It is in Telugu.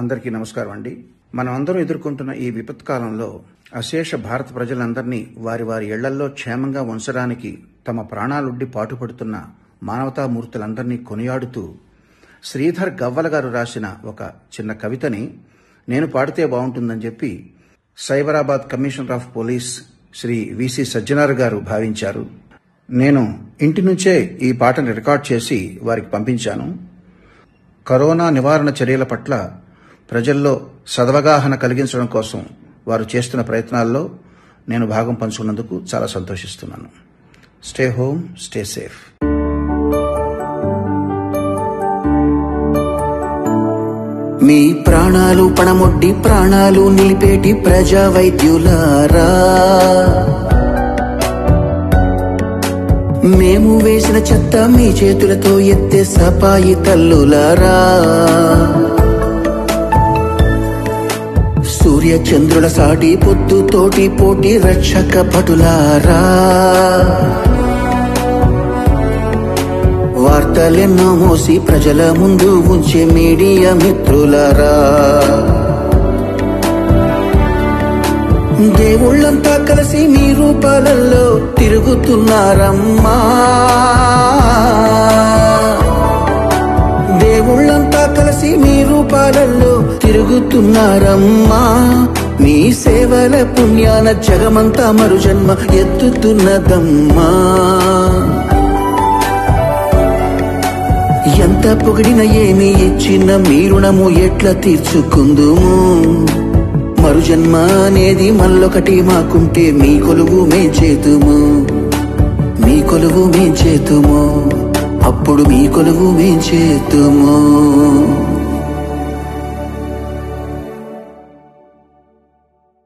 అందరికీ నమస్కారం అండి. మనం ఎదుర్కొంటున్న ఈ విపత్కాలంలో అశేష భారత ప్రజలందరినీ వారి వారి ఇళ్ళల్లో క్షేమంగా ఉంచడానికి తమ ప్రాణాలుడ్డి పాటుపడుతున్న మానవతామూర్తులందరినీ కొనియాడుతూ శ్రీధర్ గవ్వల గారు రాసిన ఒక చిన్న కవితని నేను పాడితే బాగుంటుందని చెప్పి Cyberabad commissioner of police Shri VC Sajjanar garu భావించారు. నేను ఇంటి నుంచే ఈ పాటను రికార్డ్ చేసి వారికి పంపించాను. కరోనా నివారణ చర్యల పట్ల ప్రజల్లో సదవగాహన కలిగించడం కోసం వారు చేస్తున్న ప్రయత్నాల్లో నేను భాగం పంచుకున్నందుకు చాలా సంతోషిస్తున్నాను. స్టే హోమ్ స్టే సేఫ్ మీ ప్రాణాలు పణమొడ్డి ప్రాణాలు నిలిపేటి ప్రజా వైద్యులారా మేము వేసిన చెత్త మీ చేతులతో ఎత్తే సపాయి తల్లులారా. సూర్య చంద్రుల సాటి పొద్దుతోటి పోటీ రక్షక భటులారా. వార్తలెన్నో మోసి ప్రజల ముందు ఉంచే మీడియా మిత్రులారా. దేవుళ్ళంతా కలిసి మీ రూపాలలో తిరుగుతున్నారమ్మా. దేవుళ్ళంతా కలిసి మీ రూపాలలో తిరుగుతున్నారమ్మా. మీ సేవల పుణ్యాన జగమంతా మరు జన్మ ఎత్తుతున్నదమ్మా. ఎంత పొగిడిన ఏమి ఇచ్చిన మీ రుణము ఎట్లా తీర్చుకుందుము? మరు జన్మ అనేది మళ్ళొకటి మాకుంటే మీ కొలువు మే చేతుము. మీ కొలువు మే చేతుము. అప్పుడు మీ కొలువు మే చేతుము.